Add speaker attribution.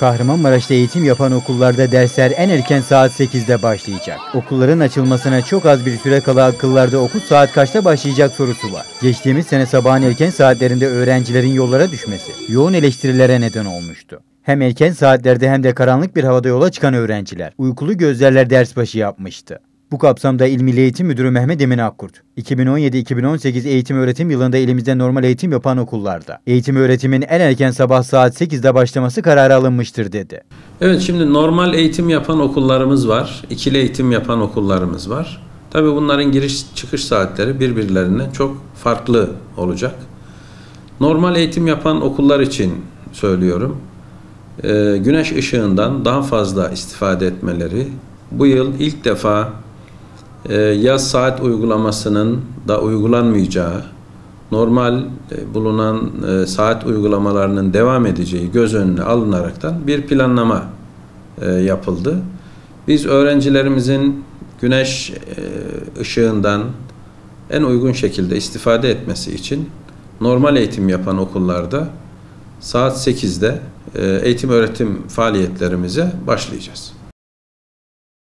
Speaker 1: Kahramanmaraş'ta eğitim yapan okullarda dersler en erken saat 8'de başlayacak. Okulların açılmasına çok az bir süre kala akıllarda okul saat kaçta başlayacak sorusu var. Geçtiğimiz sene sabahın erken saatlerinde öğrencilerin yollara düşmesi yoğun eleştirilere neden olmuştu. Hem erken saatlerde hem de karanlık bir havada yola çıkan öğrenciler uykulu gözlerle ders başı yapmıştı. Bu kapsamda İl Eğitim Müdürü Mehmet Emin Akkurt, 2017-2018 eğitim öğretim yılında elimizde normal eğitim yapan okullarda eğitim öğretimin en erken sabah saat 8'de başlaması kararı alınmıştır dedi.
Speaker 2: Evet şimdi normal eğitim yapan okullarımız var. ikili eğitim yapan okullarımız var. Tabii bunların giriş çıkış saatleri birbirlerine çok farklı olacak. Normal eğitim yapan okullar için söylüyorum. Güneş ışığından daha fazla istifade etmeleri bu yıl ilk defa e, yaz saat uygulamasının da uygulanmayacağı, normal e, bulunan e, saat uygulamalarının devam edeceği göz önüne alınaraktan bir planlama e, yapıldı. Biz öğrencilerimizin güneş ışığından en uygun şekilde istifade etmesi için normal eğitim yapan okullarda saat 8'de eğitim öğretim faaliyetlerimize başlayacağız.